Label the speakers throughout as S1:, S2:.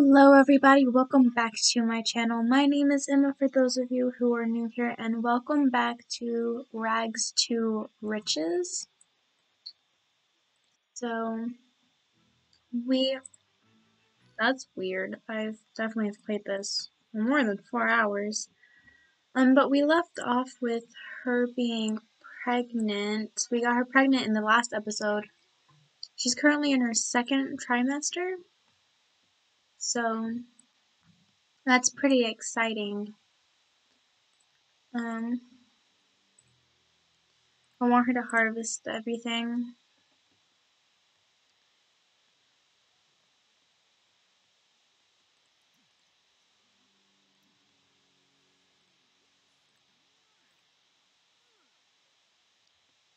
S1: Hello everybody, welcome back to my channel. My name is Emma for those of you who are new here and welcome back to Rags to Riches. So, we, that's weird, I've definitely played this for more than four hours. Um, but we left off with her being pregnant. We got her pregnant in the last episode. She's currently in her second trimester. So, that's pretty exciting. Um, I want her to harvest everything.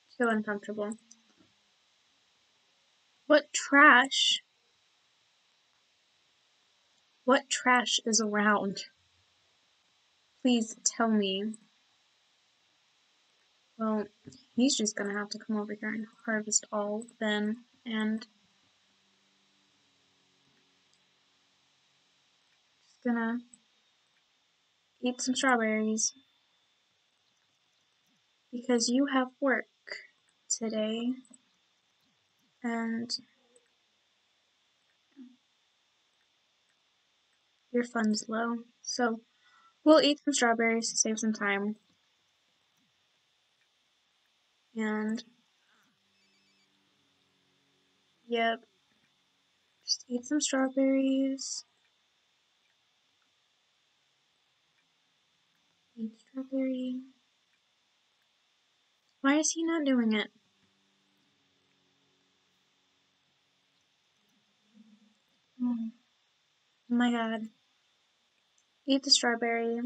S1: So uncomfortable. What trash? What trash is around? Please tell me. Well, he's just gonna have to come over here and harvest all then, and just gonna eat some strawberries because you have work today and your funds low. So we'll eat some strawberries to save some time. And yep, just eat some strawberries. Eat strawberry. Why is he not doing it? Hmm. Oh my god. Eat the strawberry.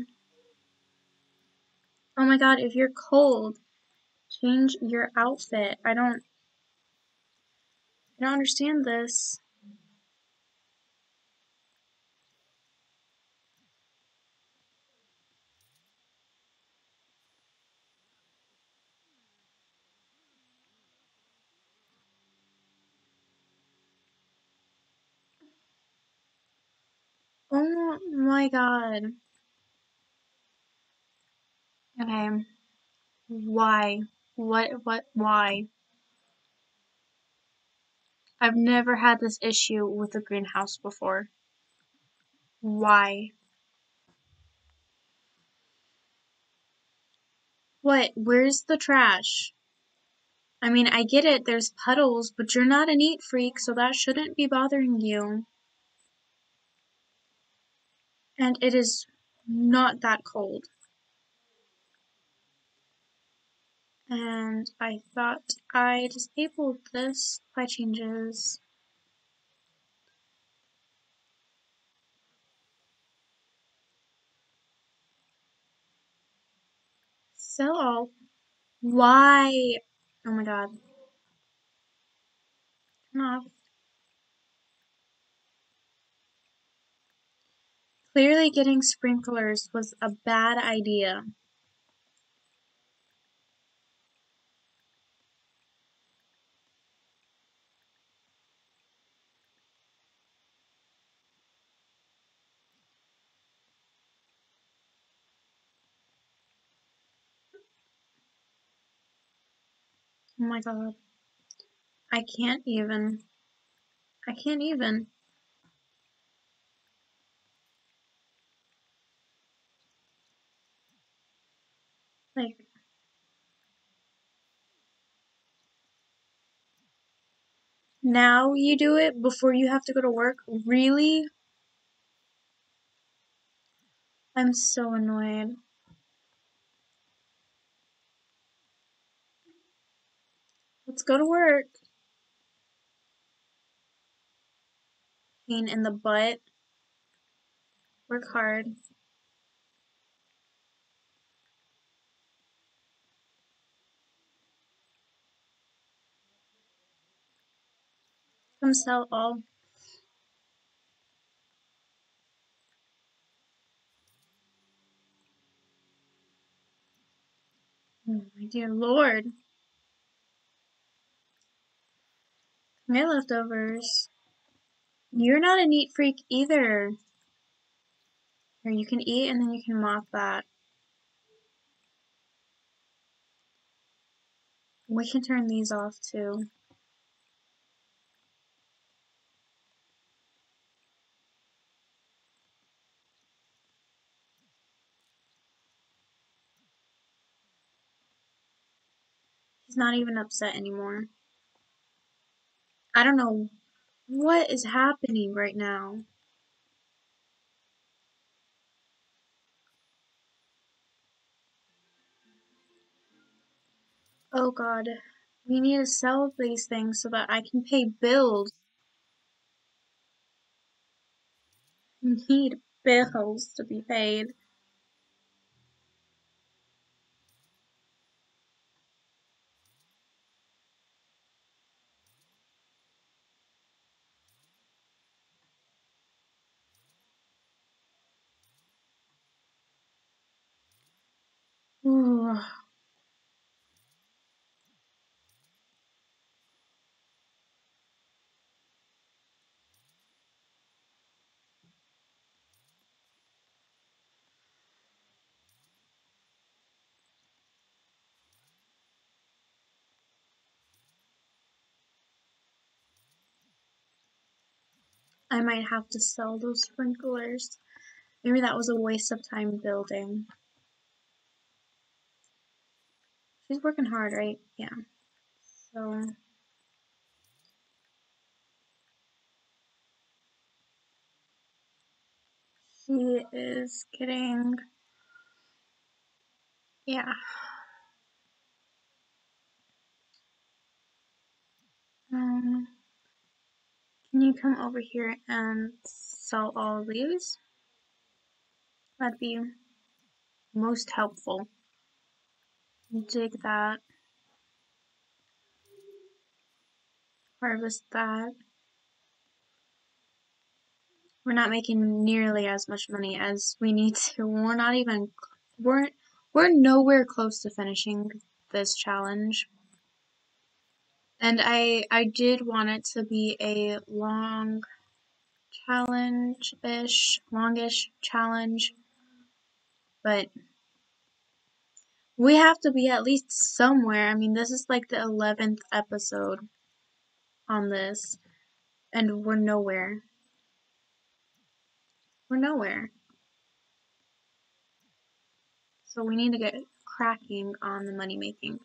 S1: Oh my god, if you're cold, change your outfit. I don't I don't understand this. Oh my god. Okay. Why? What, what, why? I've never had this issue with a greenhouse before. Why? What? Where's the trash? I mean, I get it, there's puddles, but you're not a neat freak, so that shouldn't be bothering you. And it is not that cold. And I thought I disabled this by changes. Sell all. Why? Oh my god. Turn off. Clearly getting sprinklers was a bad idea. Oh my god. I can't even. I can't even. Like. Now you do it before you have to go to work? Really? I'm so annoyed. Let's go to work. Pain in the butt. Work hard. Sell all. Oh my dear lord. My leftovers. You're not a neat freak either. Here, you can eat and then you can mop that. We can turn these off too. Not even upset anymore. I don't know what is happening right now. Oh god. We need to sell these things so that I can pay bills. Need bills to be paid. Ooh. I might have to sell those sprinklers. Maybe that was a waste of time building. She's working hard, right? Yeah. So she is getting yeah. Um can you come over here and sell all of these? That'd be most helpful. Dig that. Harvest that. We're not making nearly as much money as we need to. We're not even we're we're nowhere close to finishing this challenge. And I I did want it to be a long challenge-ish, longish challenge. But we have to be at least somewhere. I mean, this is like the 11th episode on this, and we're nowhere. We're nowhere. So we need to get cracking on the money making.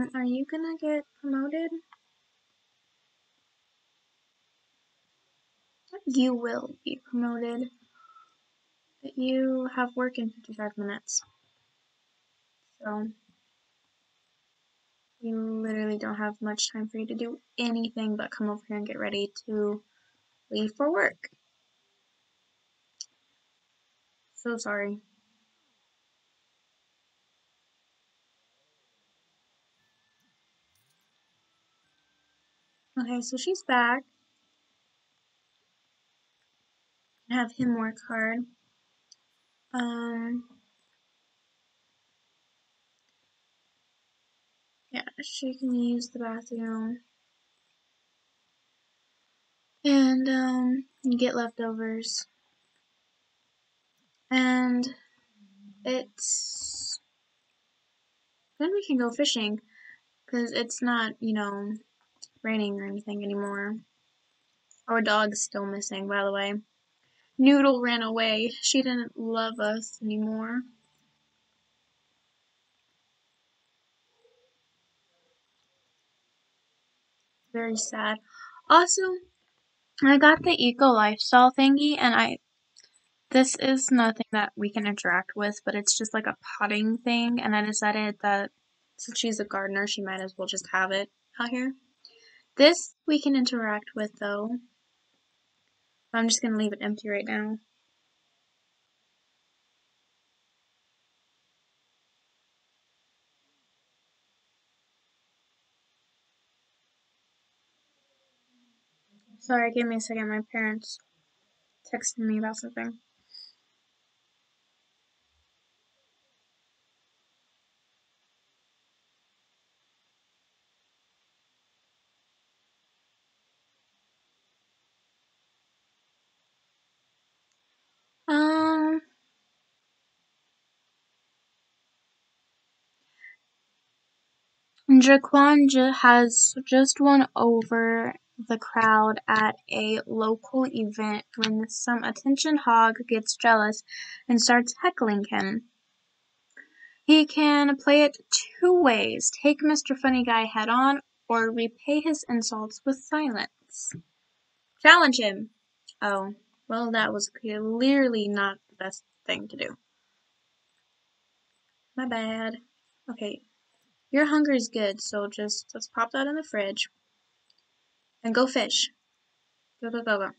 S1: Um, are you gonna get promoted? You will be promoted. But you have work in 55 minutes. So, you literally don't have much time for you to do anything but come over here and get ready to leave for work. So sorry. Okay, so she's back. Have him work hard. Um, yeah, she can use the bathroom. And, um, get leftovers. And it's then we can go fishing because it's not, you know, raining or anything anymore. Our dog's still missing, by the way. Noodle ran away. She didn't love us anymore. Very sad. Also, I got the eco lifestyle thingy and I this is nothing that we can interact with, but it's just like a potting thing and I decided that since she's a gardener, she might as well just have it out here. This we can interact with though. I'm just going to leave it empty right now. Sorry, give me a second. My parents texted me about something. Jaquan j- has just won over the crowd at a local event when some attention hog gets jealous and starts heckling him. He can play it two ways take Mr. Funny Guy head on or repay his insults with silence. Challenge him! Oh, well, that was clearly not the best thing to do. My bad. Okay, your hunger is good, so just let's pop that in the fridge and go fish. Go, go, go, go.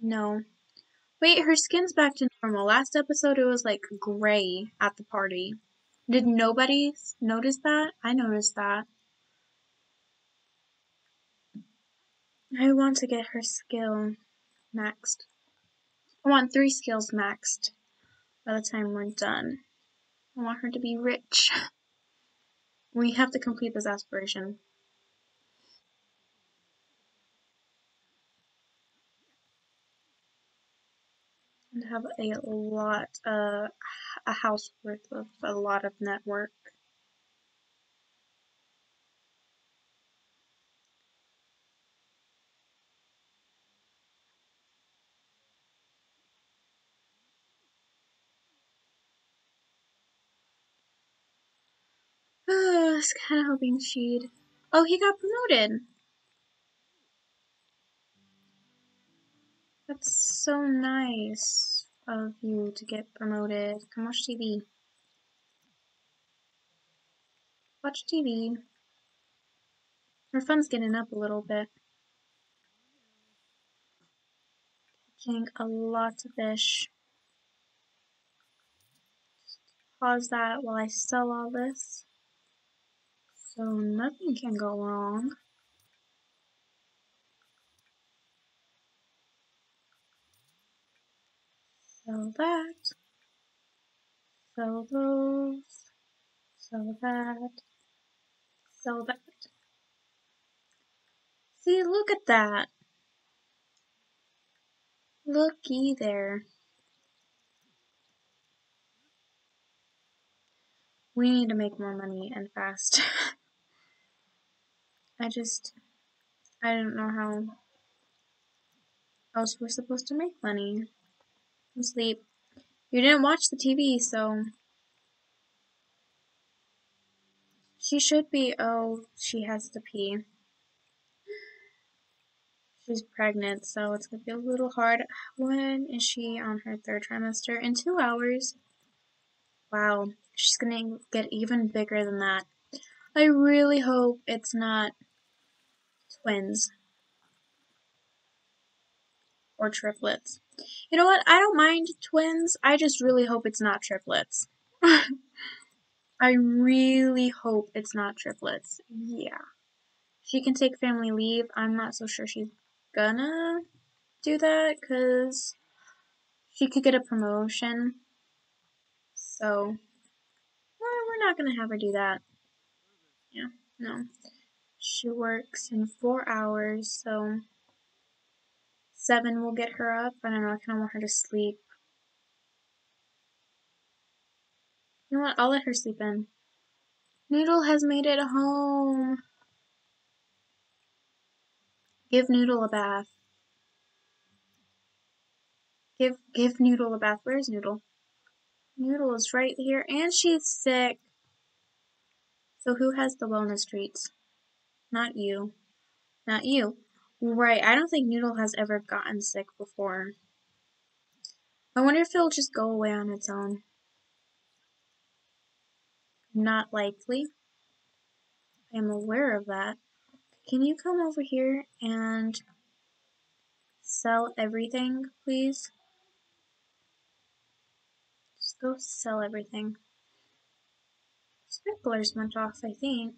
S1: No. Wait, her skin's back to normal. Last episode, it was like gray at the party. Did nobody notice that? I noticed that. I want to get her skill maxed. I want three skills maxed by the time we're done. I want her to be rich. We have to complete this aspiration. And have a lot, uh, a house worth of a lot of network. Oh, I was kind of hoping she'd. Oh, he got promoted. That's so nice of you to get promoted. Come watch TV. Watch TV. Her fun's getting up a little bit. Catching a lot of fish. Pause that while I sell all this. So nothing can go wrong. Sell that. Sell those. Sell that. Sell that. See, look at that. Looky there. We need to make more money and fast. I just, I don't know how else we're supposed to make money. I'm sleep. You didn't watch the TV, so she should be. Oh, she has to pee. She's pregnant, so it's gonna be a little hard. When is she on her third trimester? In two hours. Wow, she's gonna get even bigger than that. I really hope it's not twins or triplets. You know what? I don't mind twins. I just really hope it's not triplets. I really hope it's not triplets. Yeah. She can take family leave. I'm not so sure she's gonna do that because she could get a promotion. So, well, we're not gonna have her do that. Yeah, no. She works in four hours, so seven will get her up. I don't know, I kind of want her to sleep. You know what? I'll let her sleep in. Noodle has made it home. Give Noodle a bath. Give give Noodle a bath. Where's Noodle? Noodle is right here, and she's sick. So who has the wellness treats? Not you. Not you. Right, I don't think Noodle has ever gotten sick before. I wonder if it'll just go away on its own. Not likely. I am aware of that. Can you come over here and sell everything, please? Just go sell everything. Sprinklers went off, I think,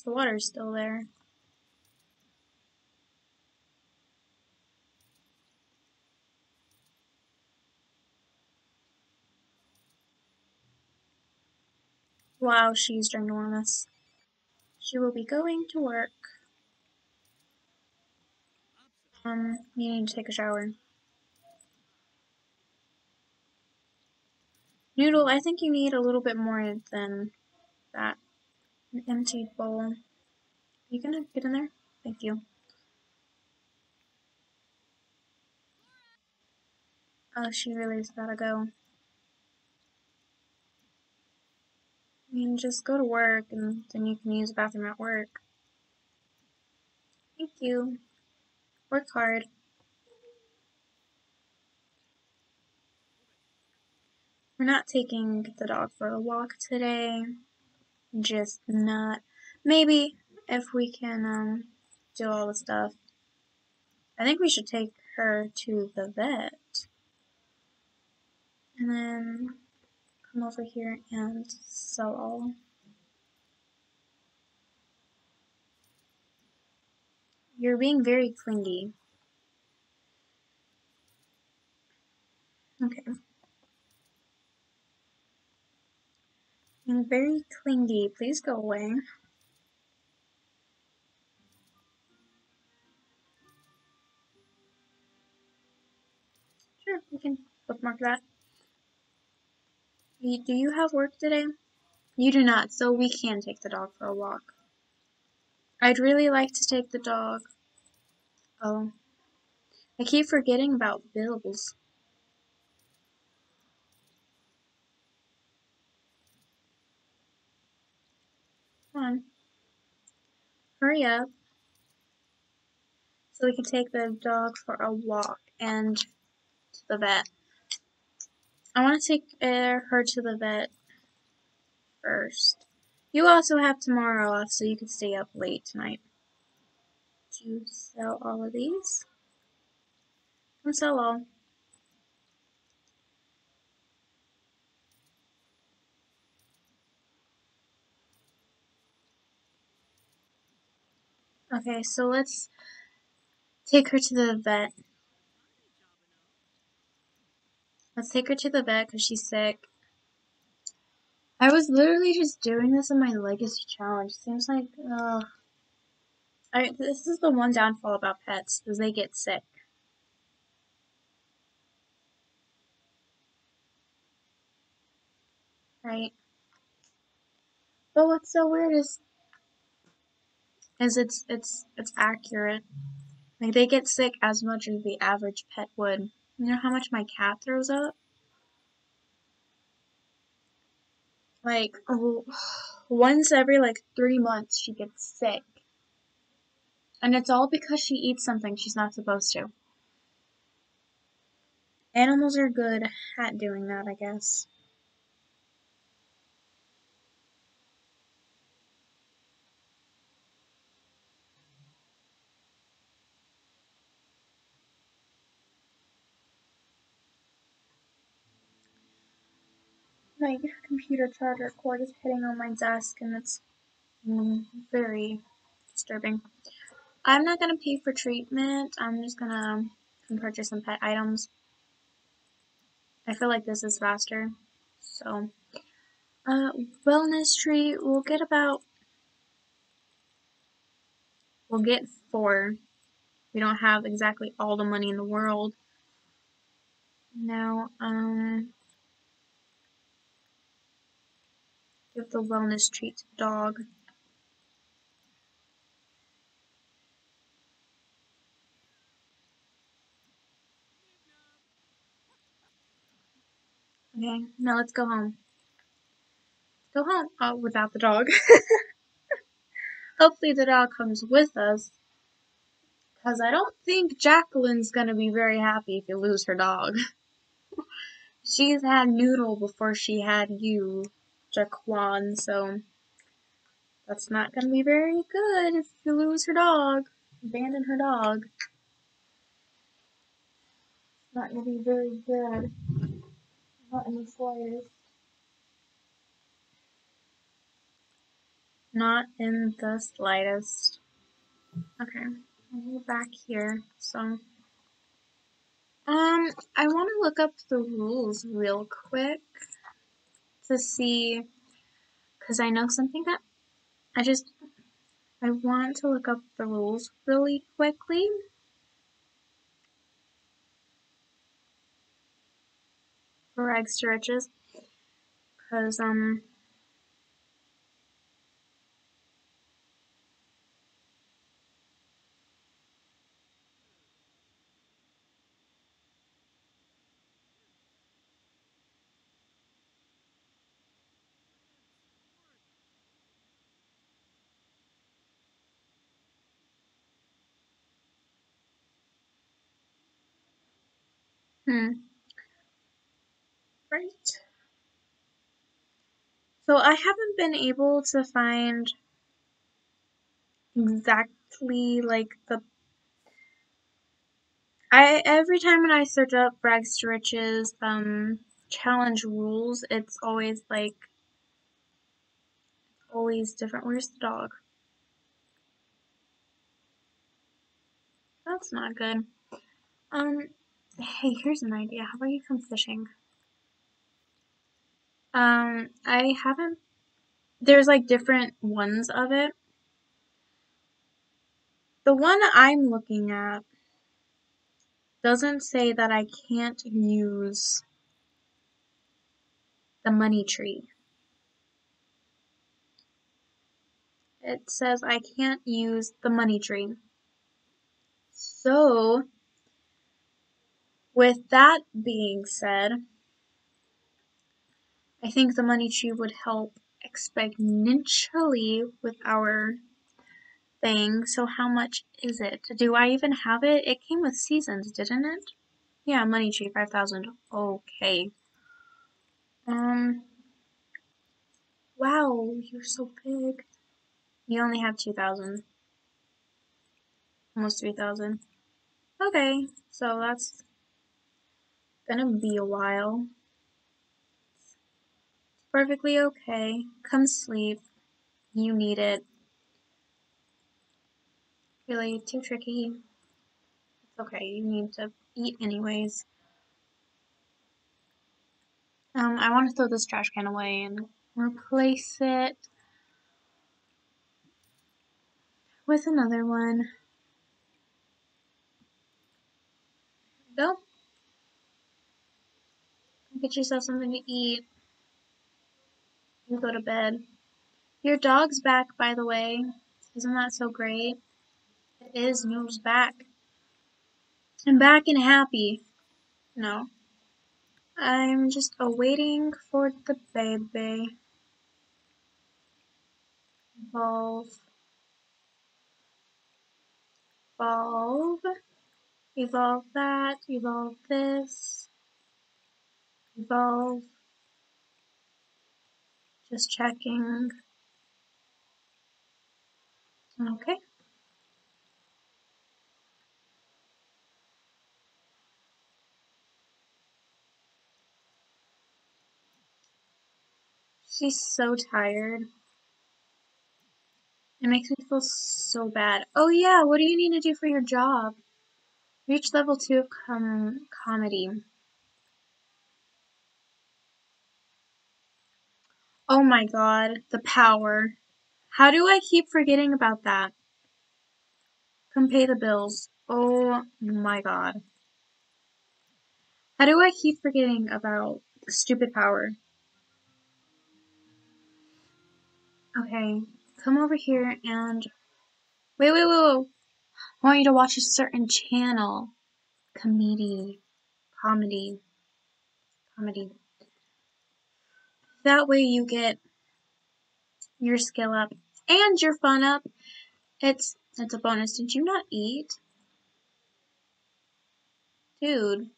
S1: because the water's still there. Wow, she's ginormous. She will be going to work. Um, needing need to take a shower. Noodle, I think you need a little bit more than that. An empty bowl. Are you gonna get in there? Thank you. Oh, she really's gotta go. I mean, just go to work and then you can use the bathroom at work. Thank you. Work hard. We're not taking the dog for a walk today. Just not. Maybe if we can um, do all the stuff. I think we should take her to the vet. And then come over here and sell all. You're being very clingy. Okay. Very clingy. Please go away. Sure, we can bookmark that. Do you have work today? You do not, so we can take the dog for a walk. I'd really like to take the dog. Oh. I keep forgetting about bills. On. Hurry up. So we can take the dog for a walk and to the vet. I want to take her to the vet first. You also have tomorrow off, so you can stay up late tonight. Do you sell all of these? Come sell all. Okay, so let's take her to the vet. Let's take her to the vet because she's sick. I was literally just doing this in my legacy challenge. Seems like, uh, I, this is the one downfall about pets, is they get sick. Right? But what's so weird is is it's it's it's accurate. Like they get sick as much as the average pet would. You know how much my cat throws up? Like once every like three months she gets sick. And it's all because she eats something she's not supposed to. Animals are good at doing that, I guess. My computer charger cord is hitting on my desk and it's mm, very disturbing. I'm not going to pay for treatment. I'm just going to purchase some pet items. I feel like this is faster. So, uh, wellness treat, we'll get about, we'll get four. We don't have exactly all the money in the world. Now, um, Give the wellness treat to the dog. Okay, now let's go home. Go home. Oh, without the dog. Hopefully the dog comes with us. Because I don't think Jacqueline's going to be very happy if you lose her dog. She's had Noodle before she had you. Jaquan, so that's not gonna be very good if you lose her dog. Abandon her dog. Not gonna be very good. Not in the slightest. Not in the slightest. Okay, I'll back here. So, um, I want to look up the rules real quick to see because I know something that I just I want to look up the rules really quickly. For rags to riches. Because, um, hmm. Right. So I haven't been able to find exactly like the I every time when I search up rags to riches um challenge rules, it's always like always different. Where's the dog? That's not good. Um, hey, here's an idea. How about you come fishing? Um, I haven't. There's like different ones of it. The one I'm looking at doesn't say that I can't use the money tree. It says I can't use the money tree. So, with that being said, I think the money tree would help exponentially with our thing. So how much is it? Do I even have it? It came with seasons, didn't it? Yeah, money tree, 5,000. Okay. Um, wow, you're so big. You only have 2,000. Almost 3,000. Okay, so that's gonna be a while. Perfectly okay. Come sleep. You need it. Really too tricky. It's okay, you need to eat anyways. Um, I want to throw this trash can away and replace it with another one. Go. Get yourself something to eat. You go to bed. Your dog's back, by the way. Isn't that so great? It is. Noob's back. I'm back and happy. No. I'm just awaiting for the baby. Evolve. Evolve. Evolve that. Evolve this. Evolve. Just checking. Okay. She's so tired. It makes me feel so bad. Oh yeah, what do you need to do for your job? Reach level 2 of com comedy. Oh my god, the power. How do I keep forgetting about that? Come pay the bills. Oh my god. How do I keep forgetting about the stupid power? Okay, come over here and... Wait, wait, wait, wait. I want you to watch a certain channel. Comedy. Comedy. Comedy. That way you get your skill up and your fun up. It's it's a bonus. Did you not eat? Dude.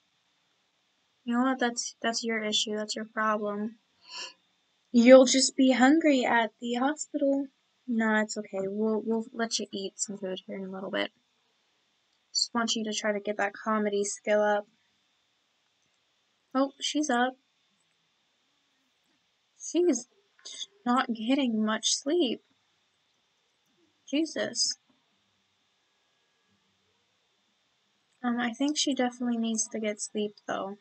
S1: You know what? That's that's your issue. That's your problem. You'll just be hungry at the hospital. No, it's okay. We'll we'll let you eat some food here in a little bit. Just want you to try to get that comedy skill up. Oh, she's up. She's not getting much sleep. Jesus. Um, I think she definitely needs to get sleep though.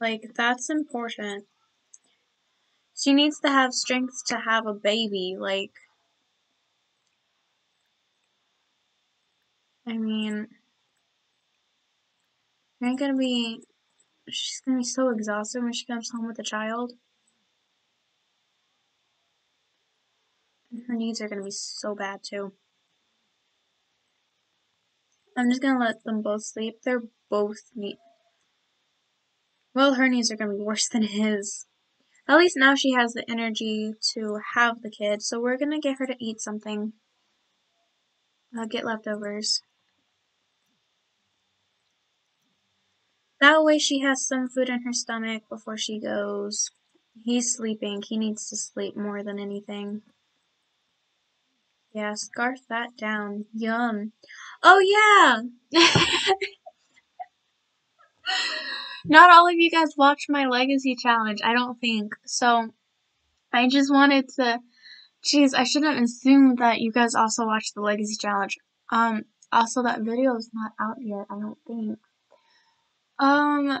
S1: Like, that's important. She needs to have strength to have a baby, like I mean ain't gonna be she's gonna be so exhausted when she comes home with a child. Her needs are gonna be so bad too. I'm just gonna let them both sleep. They're both need well, her needs are gonna be worse than his. At least now she has the energy to have the kid, so we're gonna get her to eat something. Uh, get leftovers. That way she has some food in her stomach before she goes. He's sleeping. He needs to sleep more than anything. Yeah, scarf that down. Yum. Oh yeah! Not all of you guys watched my legacy challenge, I don't think. So I just wanted to Jeez, I shouldn't assume that you guys also watched the legacy challenge. Um also that video is not out yet, I don't think. Um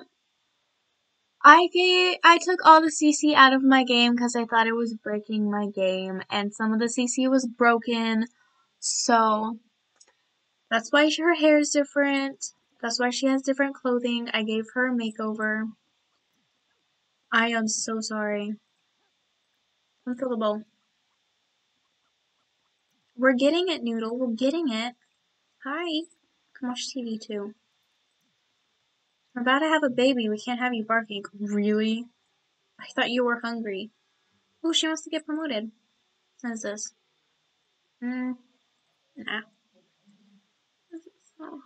S1: I gave I took all the CC out of my game because I thought it was breaking my game and some of the CC was broken. So that's why her hair is different. That's why she has different clothing. I gave her a makeover. I am so sorry. Unfillable. We're getting it, Noodle. We're getting it. Hi. Come watch TV too. We're about to have a baby. We can't have you barking. Really? I thought you were hungry. Oh, she wants to get promoted. What is this? Hmm. Nah. Oh.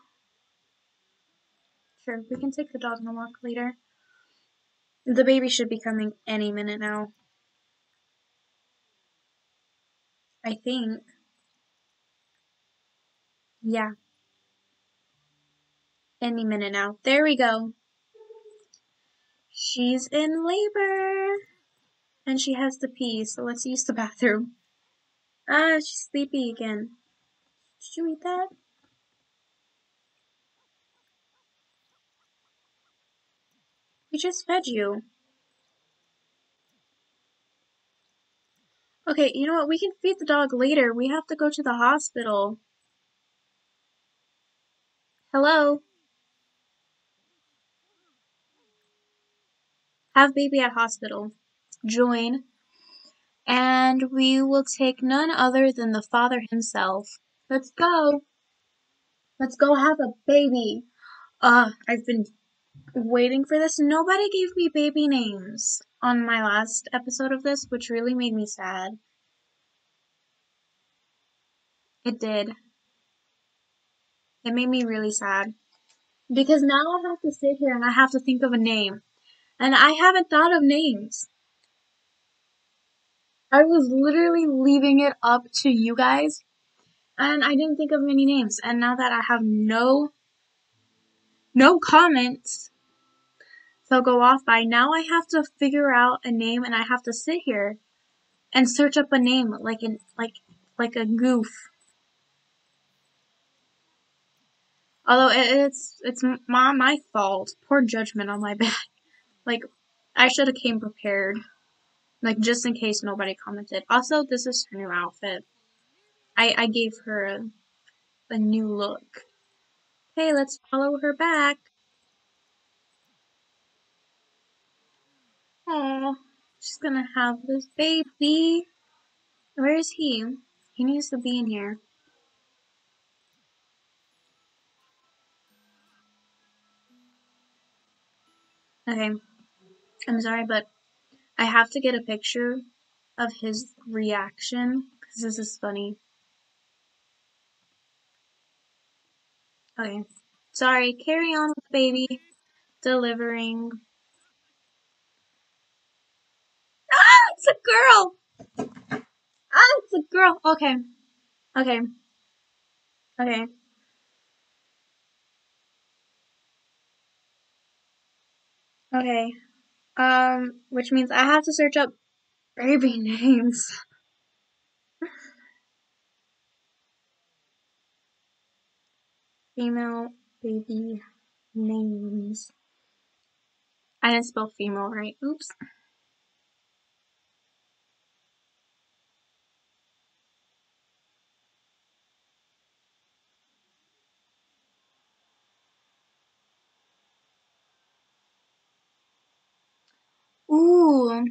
S1: Sure, we can take the dog on a walk later. The baby should be coming any minute now. I think. Yeah. Any minute now. There we go. She's in labor. And she has to pee, so let's use the bathroom. Ah, she's sleepy again. Did you eat that? We just fed you. Okay, you know what? We can feed the dog later. We have to go to the hospital. Hello? Have baby at hospital. Join. And we will take none other than the father himself. Let's go. Let's go have a baby. Uh, I've been waiting for this. Nobody gave me baby names on my last episode of this, which really made me sad. It did. It made me really sad. Because now I have to sit here and I have to think of a name. And I haven't thought of names. I was literally leaving it up to you guys. And I didn't think of many names. And now that I have no no comments to go off by, now I have to figure out a name and I have to sit here and search up a name like an like like a goof. Although it's it's my my fault. Poor judgment on my bad. Like I should have came prepared. Like just in case nobody commented. Also, this is her new outfit. I I gave her a, a new look. Hey, let's follow her back. Oh, she's gonna have this baby. Where is he? He needs to be in here. Okay. I'm sorry, but I have to get a picture of his reaction because this is funny. Okay. Sorry, carry on with baby. Delivering. Ah, it's a girl! Ah, it's a girl! Okay. Okay. Okay. Okay. Um, which means I have to search up baby names. Female baby names. I didn't spell female right. Oops. Ooh,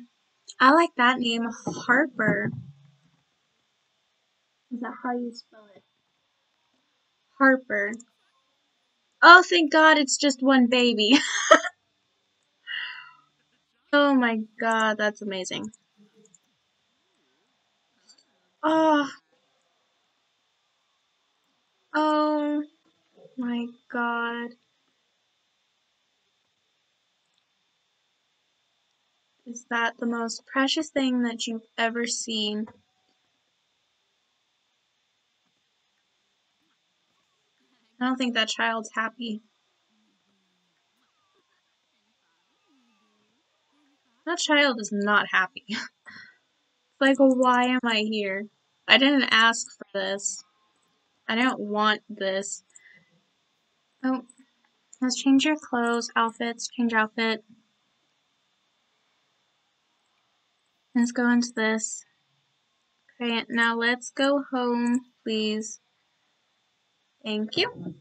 S1: I like that name, Harper. Is that how you spell it? Harper. Oh, thank God it's just one baby. oh my God, that's amazing. Oh. Oh my God. Is that the most precious thing that you've ever seen? I don't think that child's happy. That child is not happy. it's like, why am I here? I didn't ask for this. I don't want this. Oh, let's change your clothes, outfits, change outfit. Let's go into this. Okay, now let's go home, please. Thank you.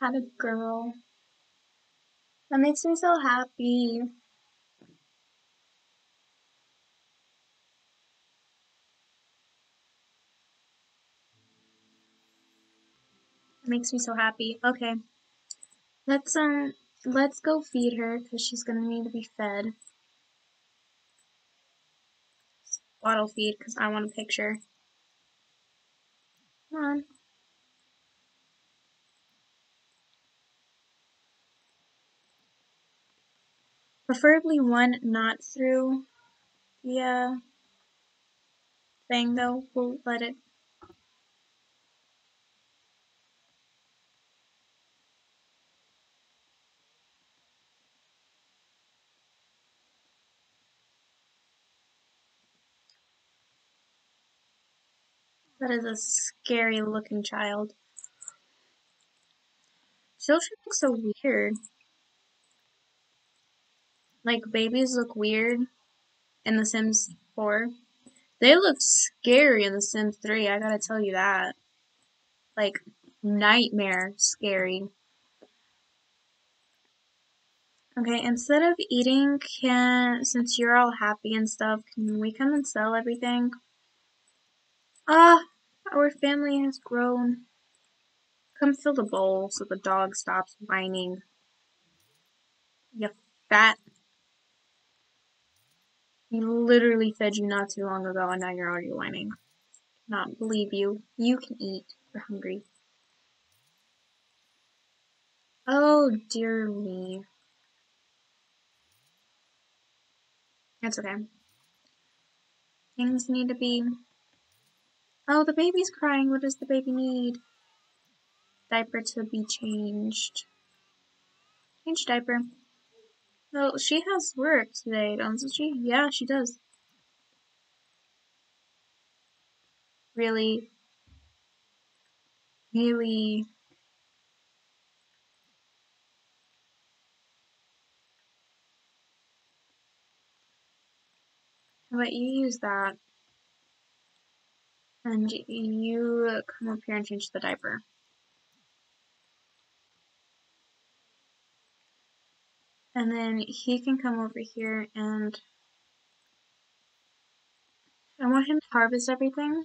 S1: Had a girl. That makes me so happy. Makes me so happy. Okay. Let's um let's go feed her because she's gonna need to be fed. Bottle feed because I want a picture. Come on. Preferably one not through the uh, thing though. We'll let it. That is a scary looking child. Children look so weird. Like babies look weird in The Sims 4. They look scary in The Sims 3, I gotta tell you that. Like, nightmare scary. Okay, instead of eating, can since you're all happy and stuff, can we come and sell everything? Ah, our family has grown. Come fill the bowl so the dog stops whining. You fat. He literally fed you not too long ago and now you're already whining. Not believe you. You can eat. You're hungry. Oh dear me. That's okay. Things need to be. Oh, the baby's crying. What does the baby need? Diaper to be changed. Change diaper. Well, she has work today, doesn't she? Yeah, she does. Really? Really? But you use that. And you come up here and change the diaper. And then he can come over here and I want him to harvest everything.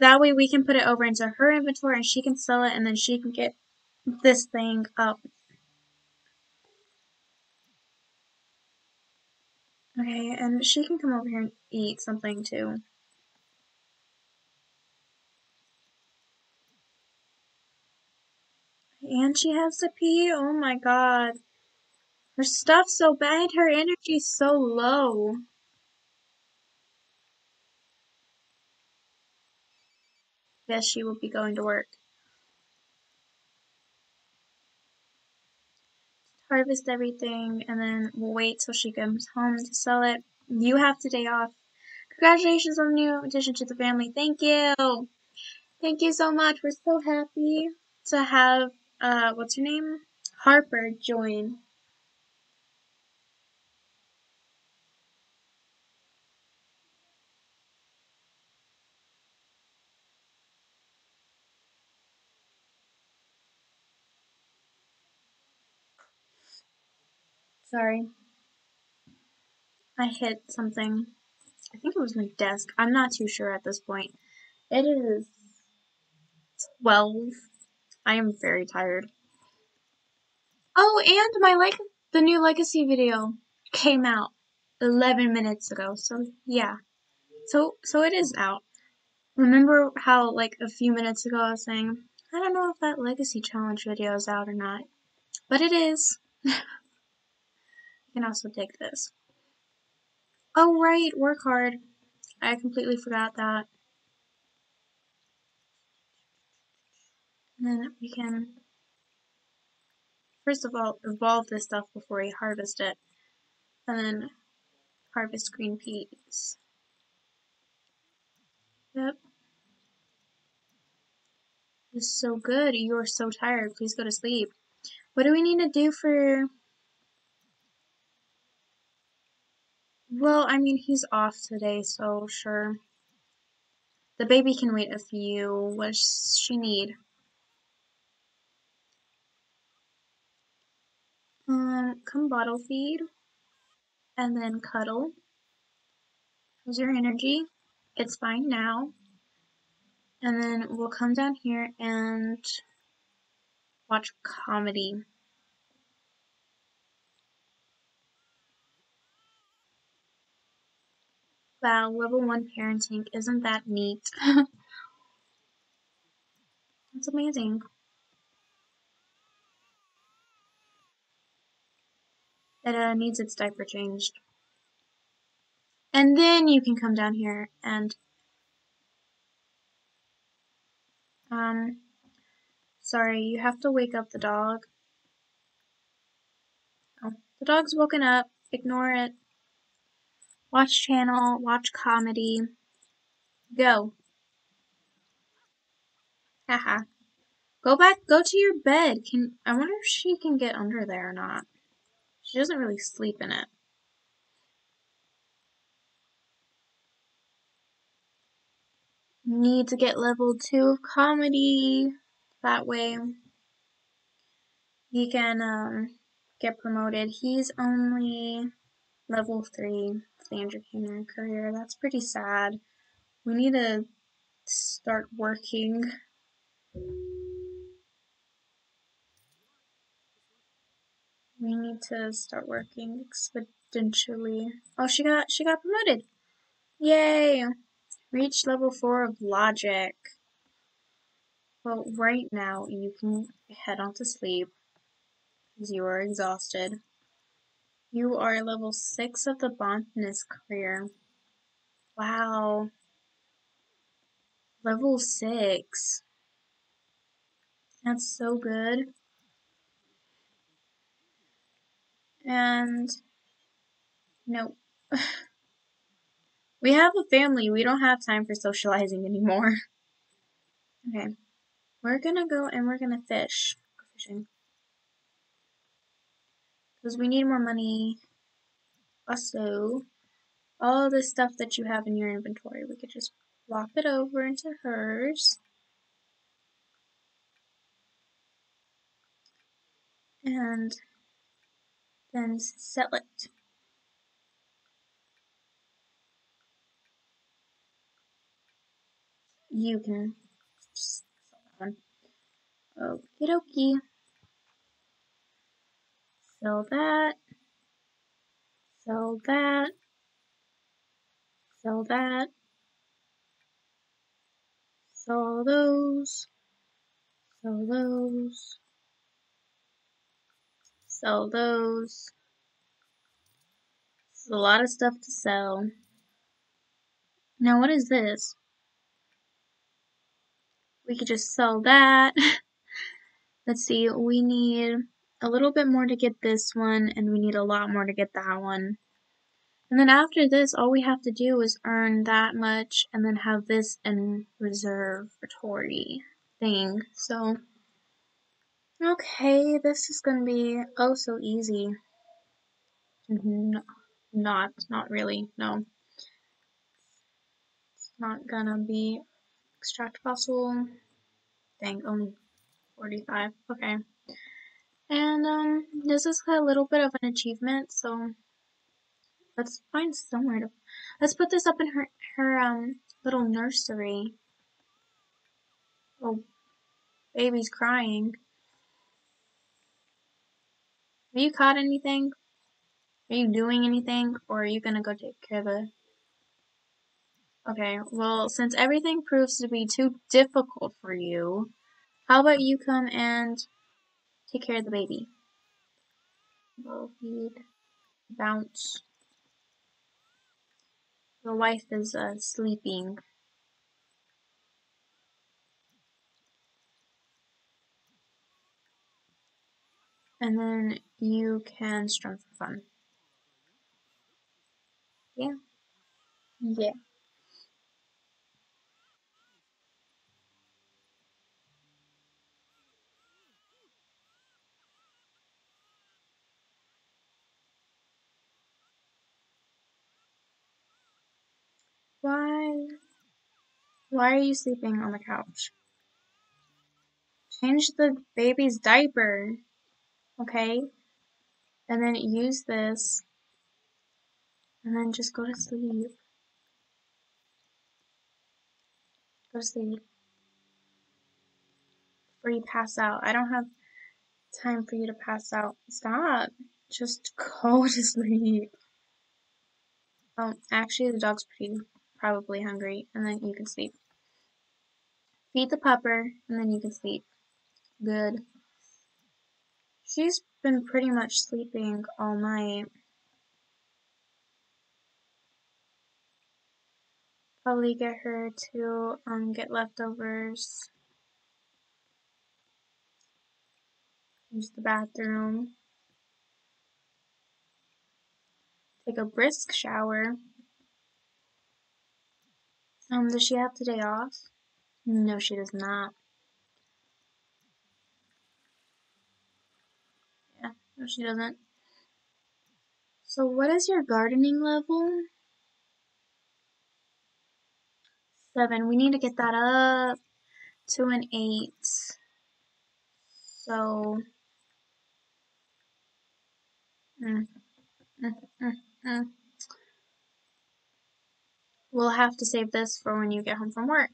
S1: That way we can put it over into her inventory and she can sell it and then she can get this thing up. Okay, and she can come over here and eat something too. And she has to pee? Oh my god. Her stuff's so bad, her energy's so low. Yes, she will be going to work. Harvest everything and then we'll wait till she comes home to sell it. You have today off. Congratulations on the new addition to the family. Thank you. Thank you so much. We're so happy to have, uh, what's her name? Harper join. Sorry. I hit something. I think it was my desk. I'm not too sure at this point. It is 12. I am very tired. Oh, and my like the new legacy video came out 11 minutes ago. So, yeah. So so it is out. Remember how like a few minutes ago I was saying, I don't know if that legacy challenge video is out or not. But it is. you can also take this. Oh right, work hard. I completely forgot that. Then we can first of all evolve this stuff before we harvest it. And then harvest green peas. Yep. This is so good. You are so tired. Please go to sleep. What do we need to do for... Well, I mean, he's off today, so sure. The baby can wait a few. What does she need? Bottle feed. And then cuddle. How's your energy? It's fine now. And then we'll come down here and watch comedy. Wow, level 1 parenting. Isn't that neat? That's amazing. It uh, needs its diaper changed. And then you can come down here and um sorry, you have to wake up the dog. Oh, the dog's woken up. Ignore it. Watch channel, watch comedy. Go. Haha. go back, go to your bed. Can I wonder if she can get under there or not. She doesn't really sleep in it. Need to get level 2 of comedy. That way he can um, get promoted. He's only level 3 Sandra Canyon career. That's pretty sad. We need to start working. We need to start working exponentially. Oh, she got she got promoted. Yay! Reach level 4 of logic. Well, right now you can head on to sleep because you are exhausted. You are level 6 of the botanist career. Wow. Level 6. That's so good. And no. we have a family. We don't have time for socializing anymore. Okay. We're gonna go and we're gonna fish. Go fishing because we need more money. Also, all the stuff that you have in your inventory, we could just flop it over into hers. And then sell it. You can sell that one. Okie dokie. Sell that. Sell that. Sell that. Sell those. Sell those. Sell those. It's a lot of stuff to sell. Now what is this? We could just sell that. Let's see, we need a little bit more to get this one, and we need a lot more to get that one. And then after this, all we have to do is earn that much and then have this in reservatory thing. So Okay, this is gonna be oh so easy. No, not, not really, no. It's not gonna be extract fossil. Dang, only 45, okay. And, um, this is a little bit of an achievement, so let's find somewhere to, let's put this up in her, her, um, little nursery. Oh, baby's crying. Have you caught anything? Are you doing anything? Or are you gonna go take care of the... Okay, well, since everything proves to be too difficult for you, how about you come and take care of the baby? Go feed, bounce. The wife is uh, sleeping. And then you can strum for fun. Yeah. Yeah. Why? Why are you sleeping on the couch? Change the baby's diaper. Okay? And then use this. And then just go to sleep. Go to sleep. Before you pass out. I don't have time for you to pass out. Stop. Just go to sleep. Oh, actually the dog's pretty probably hungry and then you can sleep. Feed the pupper and then you can sleep. Good. She's been pretty much sleeping all night. Probably get her to um, get leftovers. Use the bathroom. Take a brisk shower. Um, does she have today off? No, she does not. No, she doesn't. So what is your gardening level? Seven. We need to get that up to an eight. So, mm, mm, mm, mm. we'll have to save this for when you get home from work.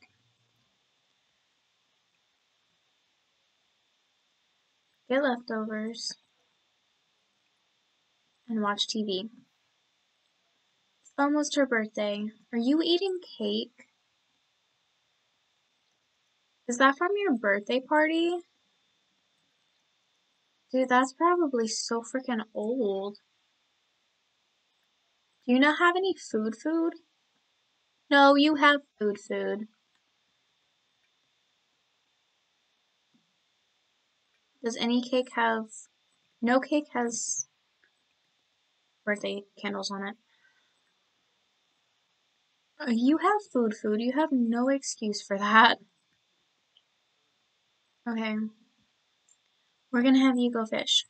S1: Get leftovers and watch TV. It's almost her birthday. Are you eating cake? Is that from your birthday party? Dude, that's probably so freaking old. Do you not have any food food? No, you have food food. Does any cake have... No cake has birthday candles on it. Uh, you have food food. You have no excuse for that. Okay. We're gonna have you go fish.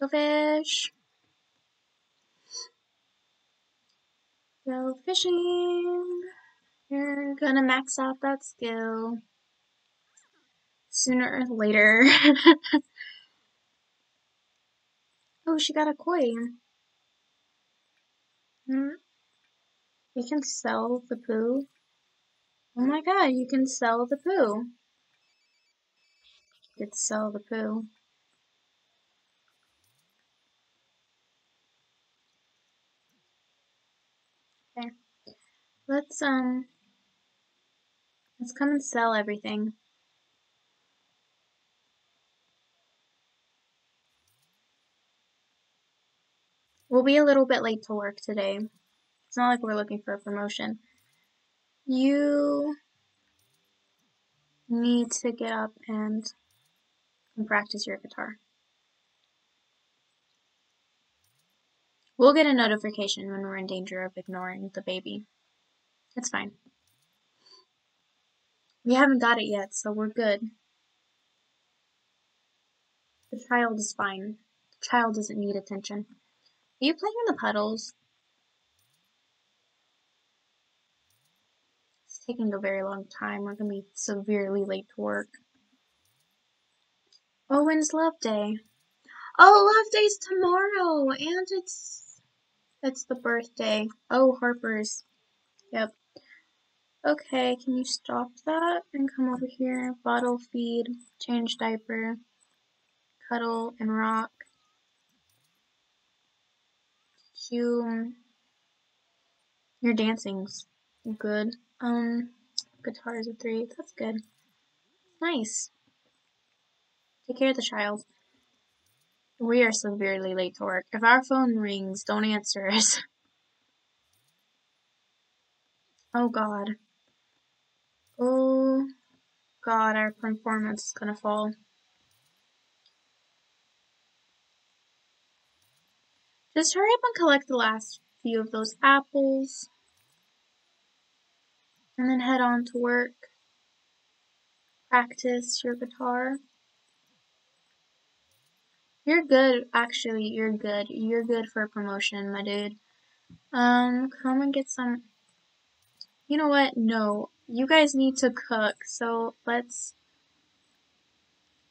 S1: Go fish. Go fishing. You're gonna max out that skill. Sooner or later. oh, she got a koi. Hmm. We can sell the poo. Oh my god, you can sell the poo. You could sell the poo. Okay. Let's, um, let's come and sell everything. We'll be a little bit late to work today. It's not like we're looking for a promotion. You need to get up and, and practice your guitar. We'll get a notification when we're in danger of ignoring the baby. It's fine. We haven't got it yet, so we're good. The child is fine. The child doesn't need attention. Are you playing in the puddles? It's taking a very long time. We're gonna be severely late to work. Oh, when's Love Day? Oh, Love Day's tomorrow, and it's it's the birthday. Oh, Harper's. Yep. Okay, can you stop that and come over here? Bottle feed, change diaper, cuddle and rock. You, your dancing's good. Um, guitar is a three. That's good. Nice. Take care of the child. We are severely late to work. If our phone rings, don't answer it. oh god. Oh god, our performance is gonna fall. Just hurry up and collect the last few of those apples. And then head on to work. Practice your guitar. You're good, actually, you're good. You're good for a promotion, my dude. Um, come and get some... You know what? No. You guys need to cook, so let's...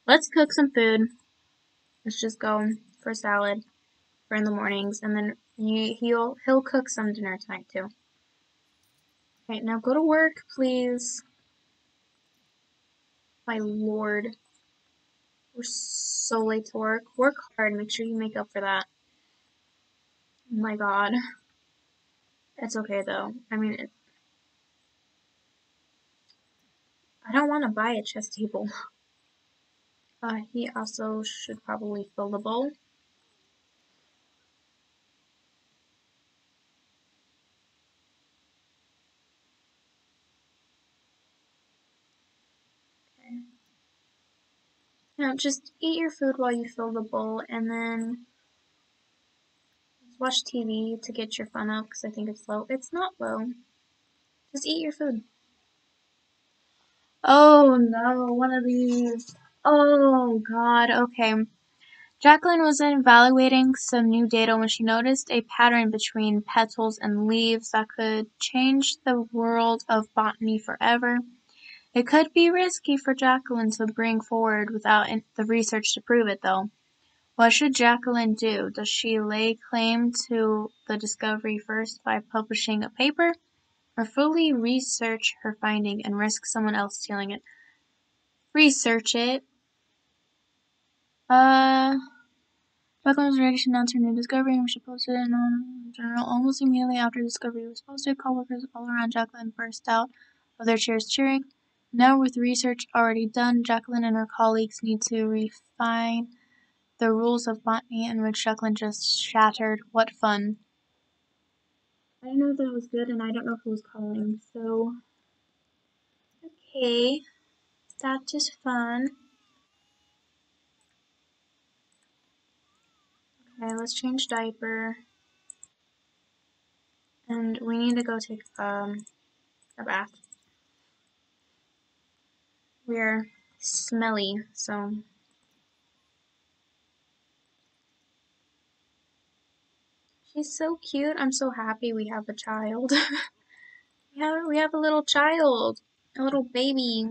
S1: Let's cook some food. Let's just go for salad for in the mornings, and then you, he'll, he'll cook some dinner tonight, too. Okay, now go to work, please. My lord. We're so late to work. Work hard. Make sure you make up for that. My god. It's okay though. I mean, it, I don't want to buy a chess table. Uh, he also should probably fill the bowl. Now just eat your food while you fill the bowl and then watch TV to get your fun up because I think it's low. It's not low. Just eat your food. Oh no, one of these. Oh god, okay. Jacqueline was evaluating some new data when she noticed a pattern between petals and leaves that could change the world of botany forever. It could be risky for Jacqueline to bring forward without the research to prove it, though. What should Jacqueline do? Does she lay claim to the discovery first by publishing a paper, or fully research her finding and risk someone else stealing it? Research it. Uh, ready to announce her new discovery and she posted it on Journal almost immediately after the discovery was posted. Coworkers all around Jacqueline burst out of their chairs cheering. Now with research already done, Jacqueline and her colleagues need to refine the rules of botany in which Jacqueline just shattered. What fun. I don't know if that was good and I don't know who was calling, so... Okay, that is fun. Okay, let's change diaper. And we need to go take um, a bath. We're smelly, so She's so cute. I'm so happy we have a child. we have we have a little child, a little baby.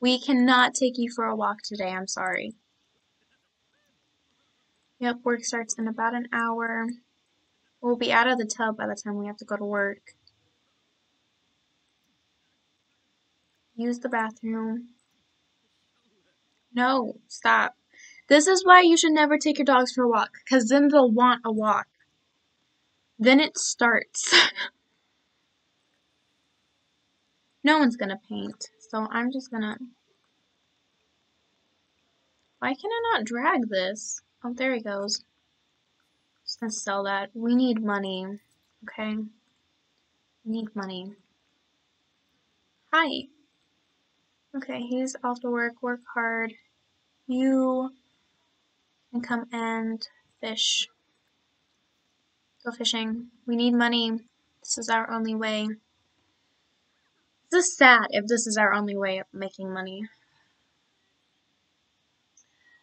S1: We cannot take you for a walk today. I'm sorry. Yep, work starts in about an hour. We'll be out of the tub by the time we have to go to work. Use the bathroom. No, stop. This is why you should never take your dogs for a walk, because then they'll want a walk. Then it starts. no one's gonna paint, so I'm just gonna... Why can I not drag this? Oh, there he goes. Just gonna sell that. We need money, okay? We need money. Hi. Okay, he's off to work. Work hard. You can come and fish. Go fishing. We need money. This is our only way. This is sad if this is our only way of making money.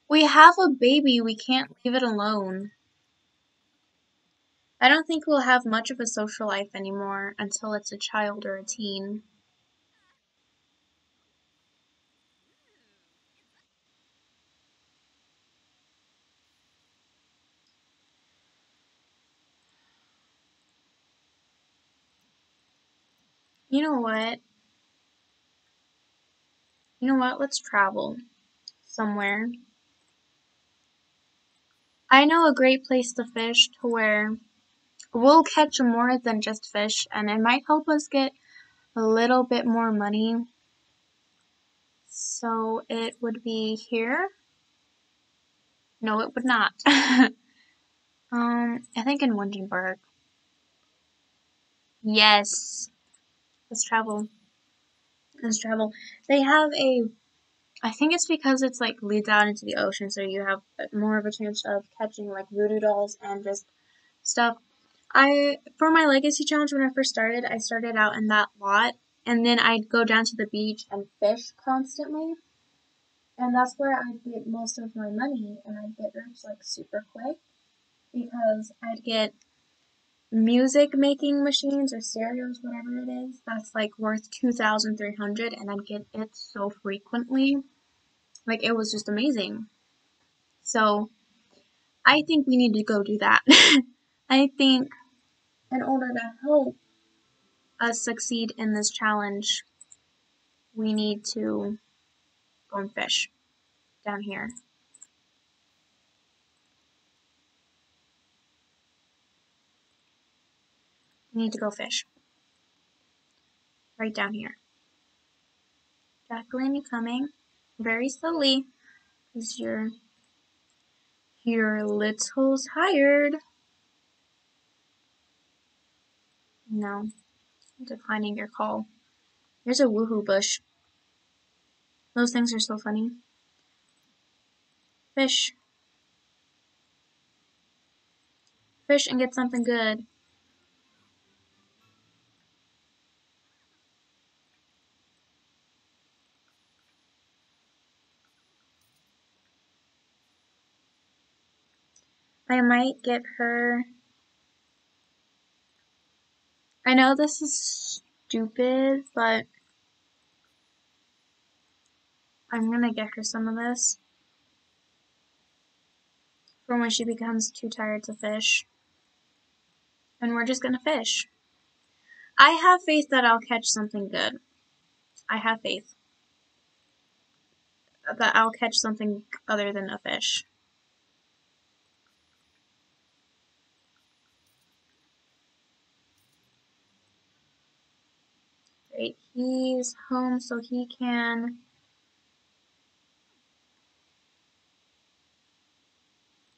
S1: We have a baby, we can't leave it alone. I don't think we'll have much of a social life anymore until it's a child or a teen. You know what? You know what? Let's travel somewhere. I know a great place to fish to where we'll catch more than just fish and it might help us get a little bit more money. So it would be here. No, it would not. um, I think in Windenburg. Yes. Let's travel. Let's travel. They have a I think it's because it's like leads out into the ocean, so you have more of a chance of catching like voodoo dolls and just stuff. I for my legacy challenge when I first started, I started out in that lot, and then I'd go down to the beach and fish constantly, and that's where I'd get most of my money, and I'd get rich like super quick because I'd get music making machines or stereos, whatever it is, that's like worth 2,300 and I'd get it so frequently. Like it was just amazing. So I think we need to go do that. I think in order to help us succeed in this challenge, we need to go and fish down here. Need to go fish. Right down here. Jacqueline, you coming? Very slowly. Because you're you're a little tired. No. I'm declining your call. There's a woohoo bush. Those things are so funny. Fish. Fish and get something good. I might get her. I know this is stupid, but I'm gonna get her some of this for when she becomes too tired to fish. And we're just gonna fish. I have faith that I'll catch something good. I have faith that I'll catch something other than a fish. He's home so he can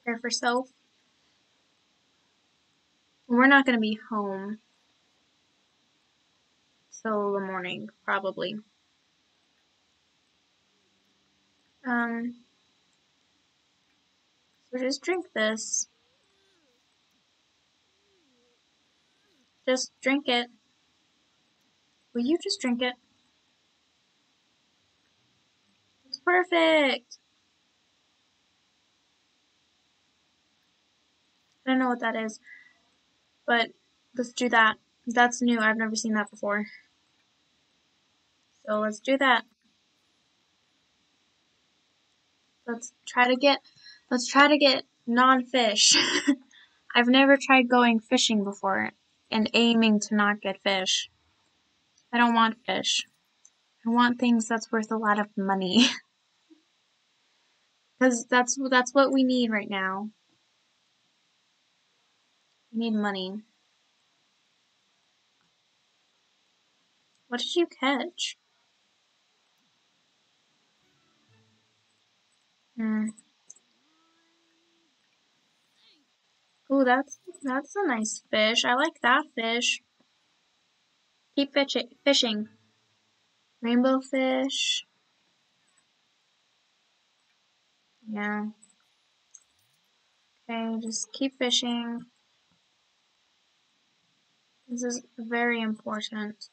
S1: care for self. We're not going to be home till the morning, probably. Um, so just drink this. Just drink it. Will you just drink it? It's perfect. I don't know what that is, but let's do that. That's new. I've never seen that before. So let's do that. Let's try to get let's try to get non-fish. I've never tried going fishing before and aiming to not get fish. I don't want fish. I want things that's worth a lot of money. Cuz that's that's what we need right now. We need money. What did you catch? Hmm. Ooh, that's that's a nice fish. I like that fish. Keep fishing. Rainbow fish. Yeah. Okay, just keep fishing. This is very important.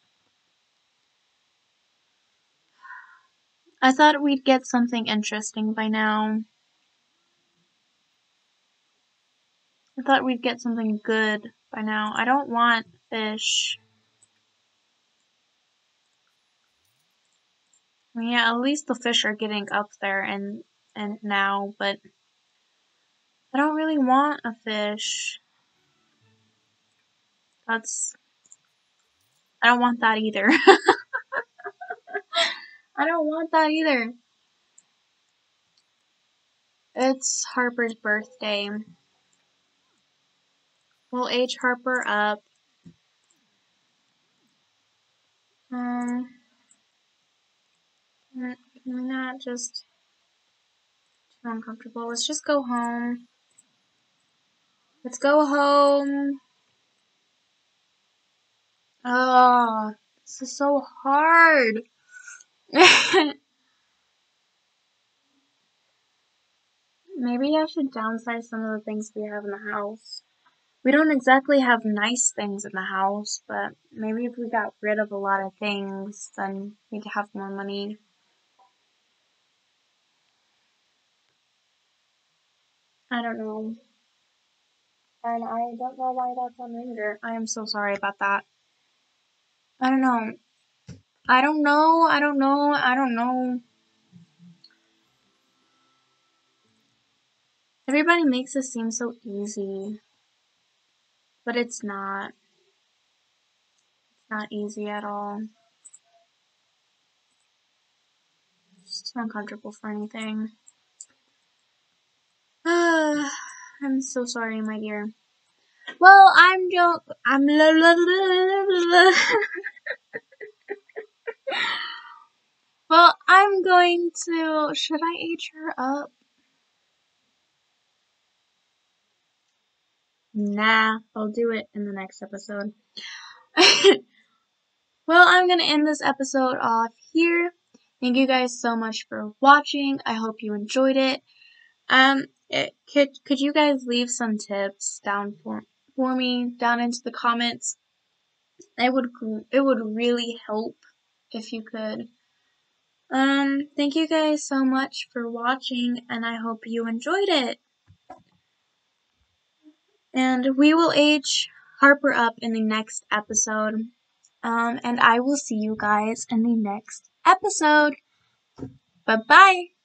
S1: I thought we'd get something interesting by now. I thought we'd get something good by now. I don't want fish. Yeah, at least the fish are getting up there and and now, but I don't really want a fish. That's I don't want that either. I don't want that either. It's Harper's birthday. We'll age Harper up. Um, not just too uncomfortable? Let's just go home. Let's go home. Oh, this is so hard. Maybe I should downsize some of the things we have in the house. We don't exactly have nice things in the house, but maybe if we got rid of a lot of things, then we'd have more money. I don't know. And I don't know why that's on Ringer. I am so sorry about that. I don't know. I don't know. I don't know. I don't know. Everybody makes this seem so easy, but it's not. It's not easy at all. It's too uncomfortable for anything. Uh, I'm so sorry, my dear. Well, I'm joke. I'm. la la la. well, I'm going to. Should I age her up? Nah, I'll do it in the next episode. well, I'm going to end this episode off here. Thank you guys so much for watching. I hope you enjoyed it. Um, it, could could you guys leave some tips down for for me down into the comments? It would it would really help if you could. Um, thank you guys so much for watching, and I hope you enjoyed it. And we will age Harper up in the next episode. Um, and I will see you guys in the next episode. Bye bye.